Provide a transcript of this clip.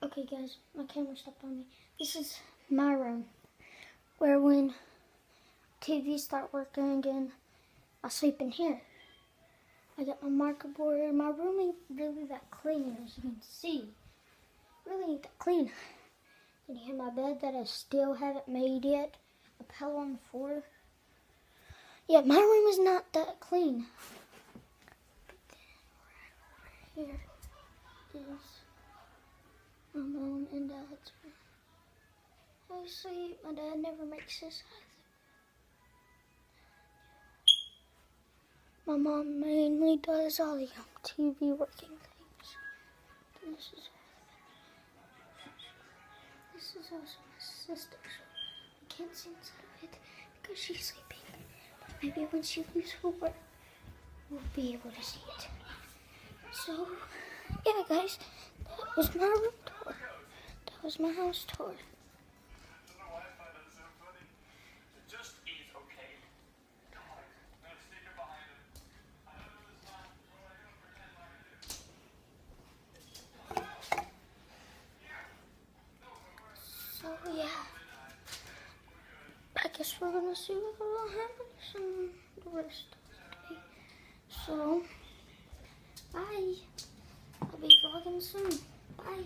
Okay, guys, my camera stopped on me. This is my room, where when TV start working again, I sleep in here. I got my marker board. My room ain't really that clean, as you can see. Really ain't that clean. And you have my bed that I still haven't made yet. A pillow on the floor. Yeah, my room is not that clean. But then right over Sleep. My dad never makes this My mom mainly does all the um, TV working things. This is this is also my sister. So I can't see inside of it because she's sleeping. But maybe when she leaves for work, we'll be able to see it. So yeah, guys, that was my room tour. That was my house tour. Just eat, okay? Come on. Now stick it behind him. I know this is not what I don't pretend like I do. So yeah, I guess we're gonna see what will happen in the rest of the day. So bye. I'll be vlogging soon. Bye.